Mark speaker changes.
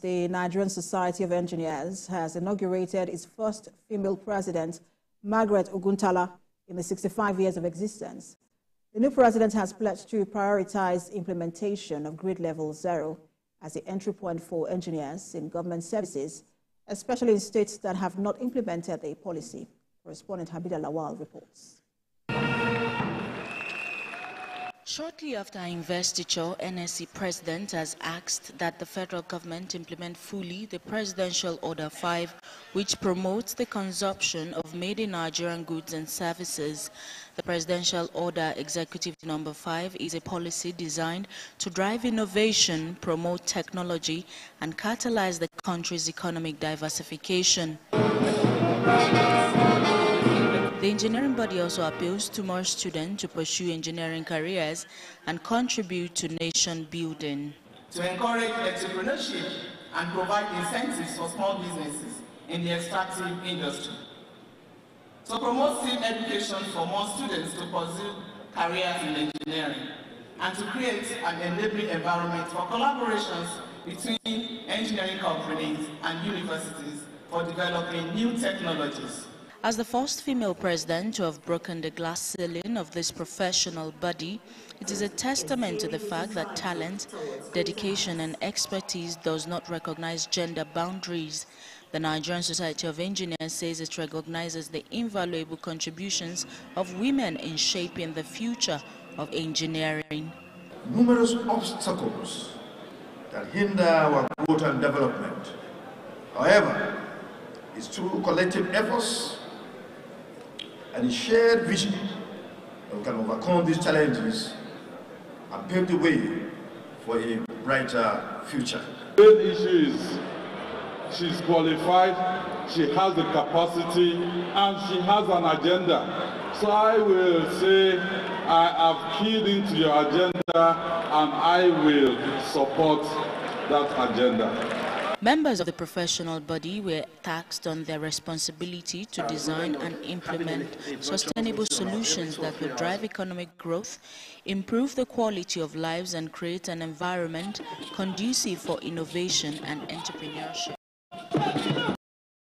Speaker 1: the Nigerian Society of Engineers has inaugurated its first female president, Margaret Oguntala, in the 65 years of existence. The new president has pledged to prioritize implementation of grade level zero as the entry point for engineers in government services, especially in states that have not implemented the policy. Correspondent Habida Lawal reports.
Speaker 2: Shortly after investiture, NSE president has asked that the federal government implement fully the Presidential Order 5, which promotes the consumption of made-in-Nigerian goods and services. The Presidential Order Executive Number 5 is a policy designed to drive innovation, promote technology, and catalyze the country's economic diversification. The engineering body also appeals to more students to pursue engineering careers and contribute to nation building.
Speaker 3: To encourage entrepreneurship and provide incentives for small businesses in the extractive industry. To promote STEM education for more students to pursue careers in engineering and to create an enabling environment for collaborations between engineering companies and universities for developing new technologies.
Speaker 2: As the first female president to have broken the glass ceiling of this professional body, it is a testament to the fact that talent, dedication and expertise does not recognize gender boundaries. The Nigerian Society of Engineers says it recognizes the invaluable contributions of women in shaping the future of engineering.
Speaker 4: Numerous obstacles that hinder our growth and development. However, it's through collective efforts and a shared vision that we can overcome these challenges and pave the way for a brighter future.
Speaker 5: The issue is she's qualified, she has the capacity, and she has an agenda. So I will say I have keyed into your agenda and I will support that agenda.
Speaker 2: Members of the professional body were taxed on their responsibility to design and implement sustainable solutions that will drive economic growth, improve the quality of lives and create an environment conducive for innovation and entrepreneurship.